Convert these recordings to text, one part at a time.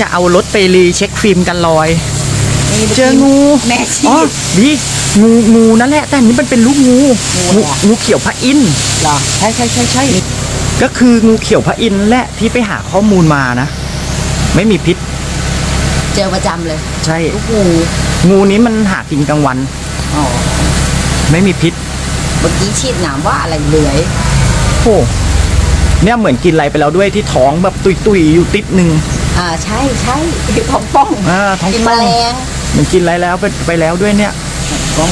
จะเอารถไปรีเช็คฟิล์มกันรอยนี่เจองูแม่ชีอ๋อดีงูงูนั่นแหละแต่อันนี้มันเป็นลูกงูงูงูอะไรงูเขียวพระอินทร์เหรอใช่ใช่ใช่ใช่ก็คืองูเขียวพระอินทร์แหละที่ไปหาข้อมูลมานะ ไม่มีพิษ เจอประจำเลยใช่ ลูกงูงูนี้มันหากินกลางวัน อ๋อไม่มีพิษเมื่อกี้ชีดหนามว่าอะไรเลื้อยโอ้เนี่ยเหมือนกินอะไรไปแล้วด้วยที่ท้องแบบตุยตุยๆอยู่นิดหนึ่ง อ่าใช่ใช่ท้องป่องอ่าท้องกินป่แมองลงมันกินอะไรแล้วไปไปแล้วด้วยเนี่ยป่อง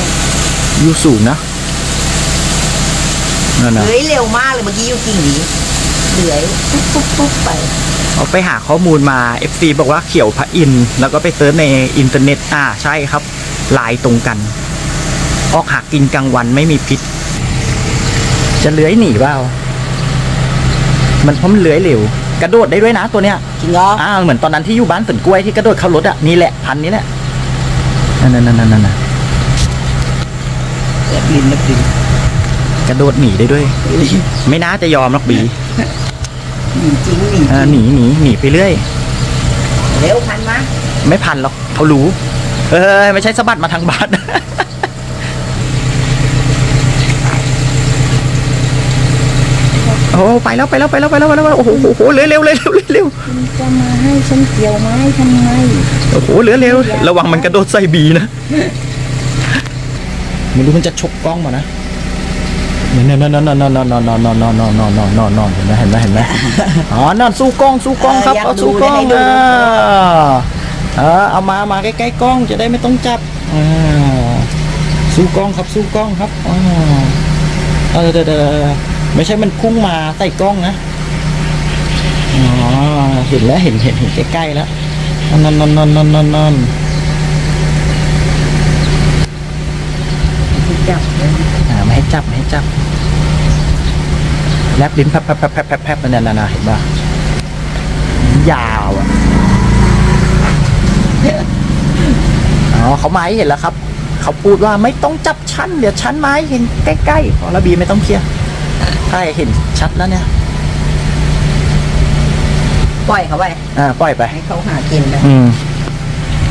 อยู่สูงนะนั่นนะเลื้อยเร็วมากเลยเมื่อกี้อยู่กิ่งนี้เลื้อยปุ๊บปุ๊บปุ๊บไป เอาไปหาข้อมูลมา FC บอกว่าเขียวพระอินทร์แล้วก็ไป search ในอินเทอร์เน็ตอ่าใช่ครับลายตรงกัน ออกหากินกลางวันไม่มีพิษ จะเลื้อยหนีเปล่ามันเพราะมันเลื้อยเร็ว กระโดดได้ด้วยนะตัวเนี้ยจริงเหรออ่าเหมือนตอนนั้นที่อยู่บ้านสวนกล้วยที่กระโดดเข้ารถอะนี่แหละพันนี้แหละนั่นนั่นนั่นนั่นนั่นเล็บลิ้นเล็บลิ้นกระโดดหนีได้ด้วย ไม่น่าจะยอมหรอกบีหนีจริงหนีอ่าหนีหนีหนีไปเรื่อยเร็วพันมาไม่พันหรอกเขารู้ เออไม่ใช่สะบัดมาทางบ้าน โอ้ไปแล้วไปแล้วไปแล้วไปแล้วไปแล้วโอ้โหโอ้โหเร็วเร็วเร็วเร็วเร็วเร็วจะมาให้ฉันเกี่ยวไม้ทำไมโอ้โหเร็วเร็วระวังมันกระโดดใส่บีนะไม่รู้มันจะฉกกล้องมานะนอนนอนนอนนอนนอนนอนนอนนอนนอนนอนนอนนอนนอนนอนเห็นไหมเห็นไหมเห็นไหมอ๋อนอนสู้กล้องสู้กล้องครับเอาสู้กล้องอะเออเอามามาใกล้ๆกล้องจะได้ไม่ต้องจับอ่าสู้กล้องครับสู้กล้องครับอ่า เออเดี๋ยวเดี๋ยวเดี๋ยวไม่ใช่มันพุ่งมาใส่กล้องนะอ๋อเห็นแล้วเห็นเห็นเห็นใกล้ๆแล้วนอนนอนนอนนอนนอนนอนจับเลยอ่าไม่ให้จับไม่ให้จับแลบลิ้นแผบแผบแผบแผบแผบแผบนั่นน่ะนะเห็นป่ะยาวอะอ๋อเขาไมาให้เห็นแล้วครับ เขาพูดว่าไม่ต้องจับชั้นเดี๋ยวชั้นไมาให้เห็นใกล้ๆขอระบีไม่ต้องเคลียร์ใช่เห็นชัดแล้วเนี่ย ปล่อยเขาไปอ่าปล่อยไปให้เขาหากินไปอืม